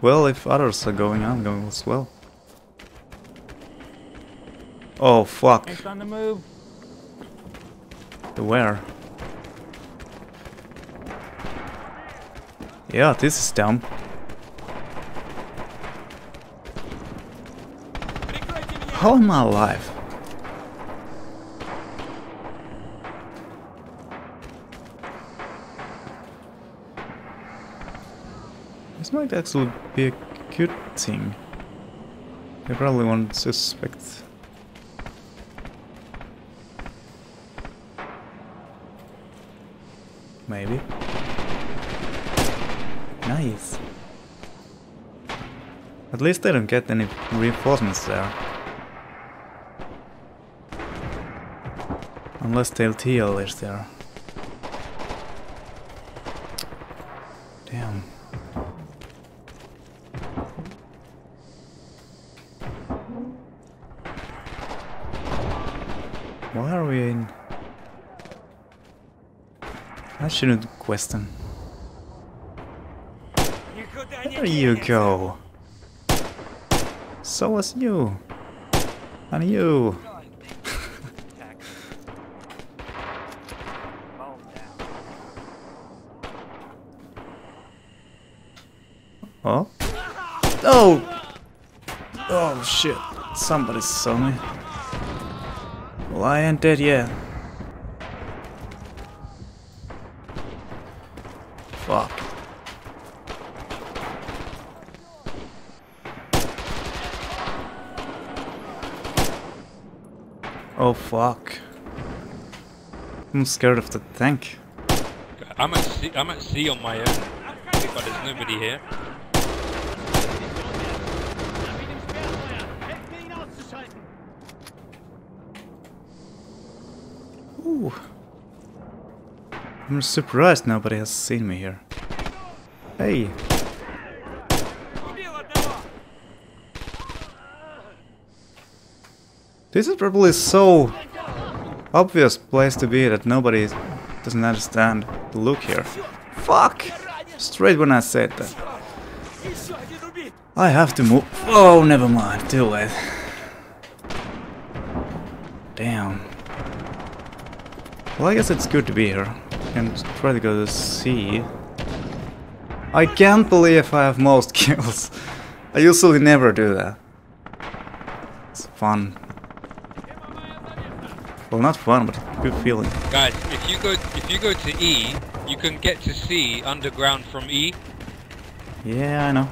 Well, if others are going, I'm going as well. Oh fuck. On the move. The where? Yeah, this is dumb. How am I alive? This might actually be a good thing. They probably won't suspect. Maybe. Nice. At least they don't get any reinforcements there. Unless Tailteal is there. Damn. Why are we in? I shouldn't question. There you go. So was you. And you. Shit. Somebody saw me. Well, I ain't dead yet. Fuck. Oh fuck. I'm scared of the tank. I'm at C, I'm at C on my own, but there's nobody here. I'm surprised nobody has seen me here. Hey! This is probably so obvious place to be that nobody doesn't understand the look here. Fuck! Straight when I said that. I have to move. Oh, never mind. Too late. Damn. Well, I guess it's good to be here. And try to go to C. I can't believe I have most kills. I usually never do that. It's fun. Well, not fun, but good feeling. Guys, if you go if you go to E, you can get to C underground from E. Yeah, I know.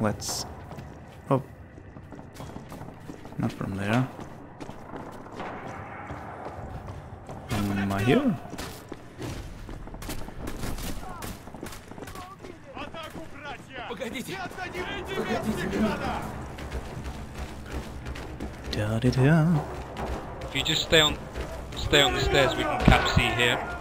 Let's... here? Da -da -da. If you just stay on stay on the stairs, we can cap C here.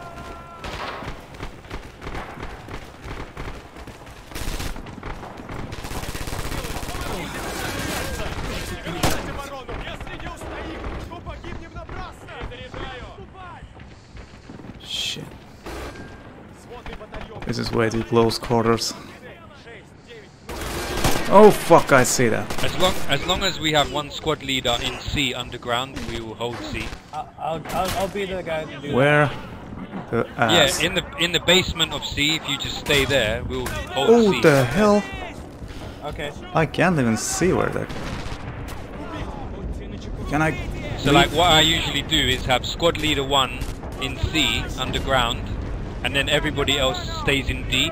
Way too close quarters. Oh fuck, I see that. As long as long as we have one squad leader in C underground, we will hold C. I'll, I'll, I'll, I'll be the guy to do that. Where? The ass. Yeah, in the in the basement of C, if you just stay there, we'll hold Oh C. the hell! Okay. I can't even see where that. Can I? So like what I usually do is have squad leader one in C underground, and then everybody else stays in D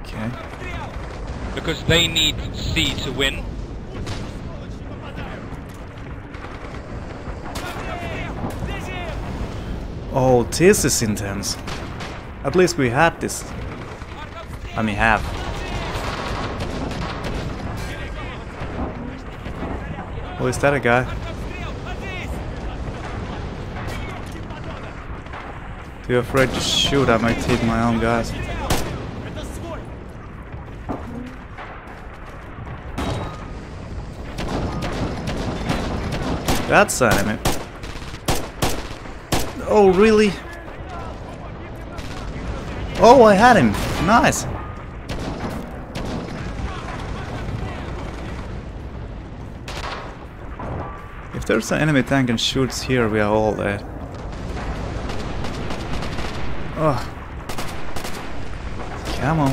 Okay. because they need C to win. Oh, this is intense. At least we had this. I mean, have. Oh, is that a guy? Too afraid to shoot, I might hit my own guys. That's enemy. Oh, really? Oh, I had him. Nice. If there's an enemy tank and shoots here, we are all dead. Oh. Camo.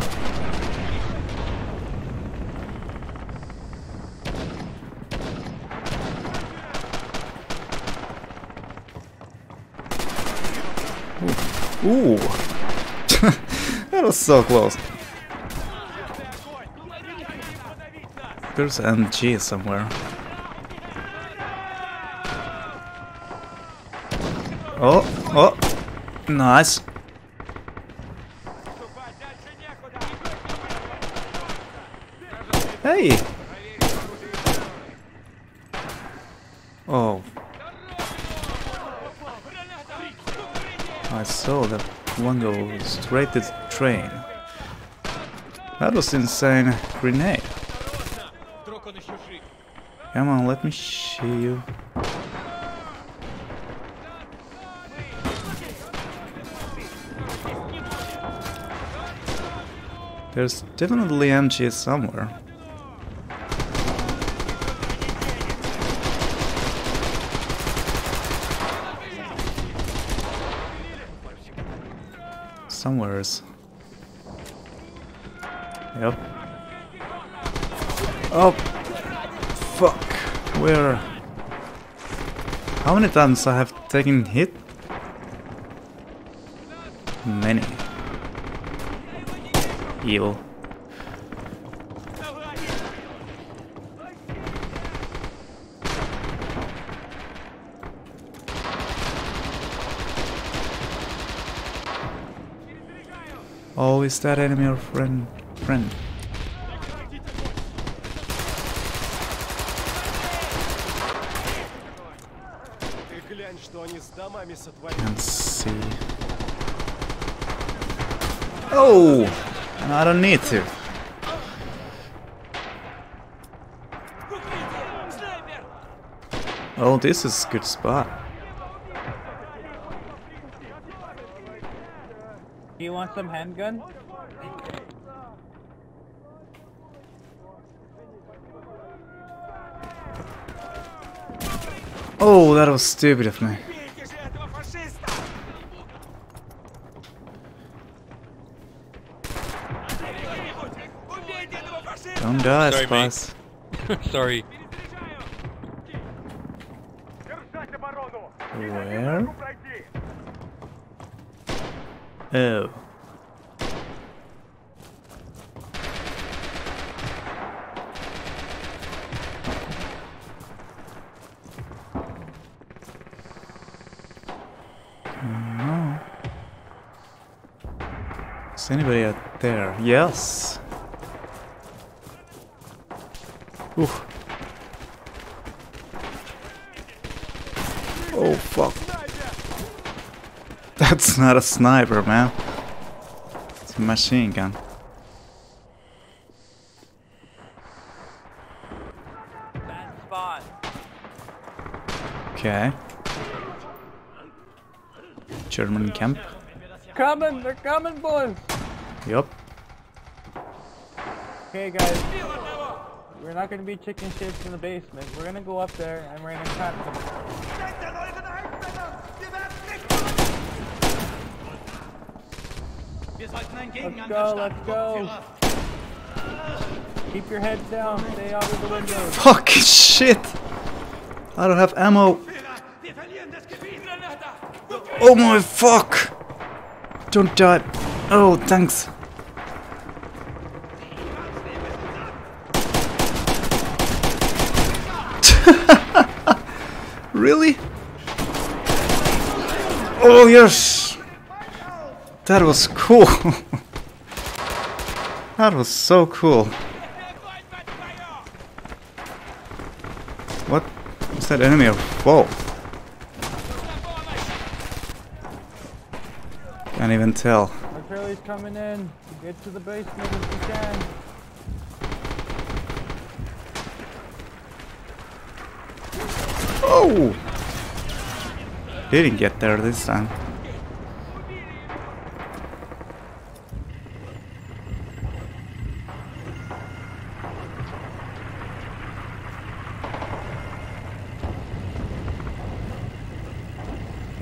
Ooh. that was so close. There's an MG somewhere. Oh, oh, nice. Hey! Oh. I saw that one freighted train. That was insane grenade. Come on, let me see you. There's definitely MG somewhere. Somewheres. Yep. Oh, fuck. Where? How many times I have taken hit? Many. Evil. Oh, is that enemy or friend? Friend. Can't see. Oh! I don't need to. Oh, this is good spot. want some handgun? Oh, that was stupid of me. Don't die, Sorry, Spice. Sorry. Where? Oh. Yes. Oof. Oh fuck. That's not a sniper, man. It's a machine gun. Okay. German camp. Coming, they're coming, boys. Yup. Okay, guys. We're not gonna be chicken shits in the basement. We're gonna go up there and we're gonna cut them. Let's go, let's go. Keep your heads down. Stay out of the. Fuck shit! I don't have ammo. Oh my fuck! Don't die. Oh, thanks. Really? Oh yes! That was cool. that was so cool. What? Is that enemy of? foe? Can't even tell. Artillery's coming in. Get to the basement if you can. Oh! Didn't get there this time.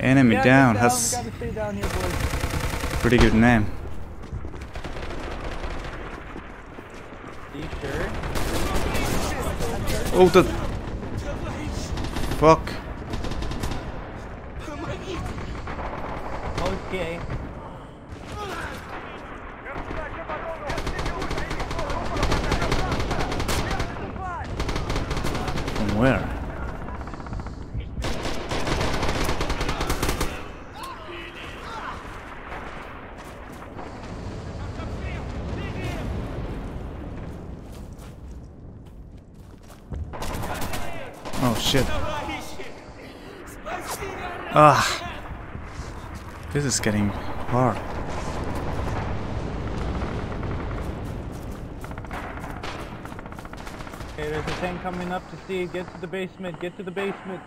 Enemy Yeah, down down. has We gotta stay down here, pretty good name. Are you sure? Oh, the fuck! Okay. From where? Oh shit. Ah. Is getting hard. Okay, there's a thing coming up to see. Get to the basement. Get to the basement.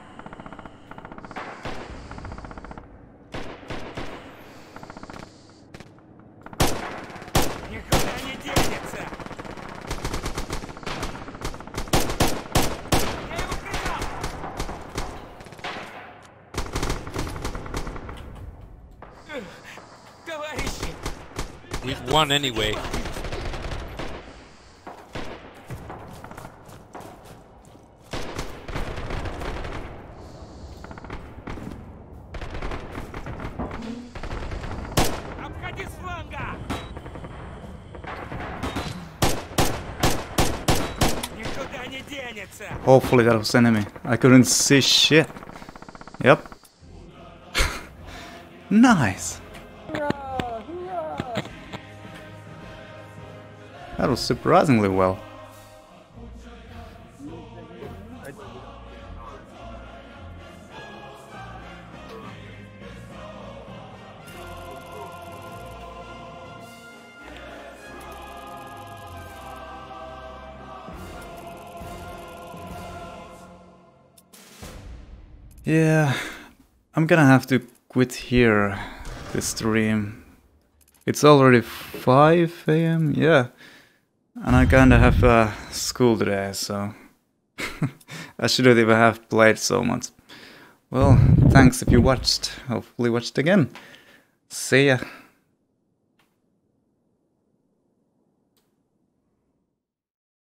on anyway. Hopefully that was enemy. I couldn't see shit. Yep. nice. That was surprisingly well. Yeah, I'm gonna have to quit here this stream. It's already 5 a.m. Yeah, and I kinda have uh, school today, so I shouldn't even have played so much. Well, thanks if you watched. Hopefully watched again. See ya.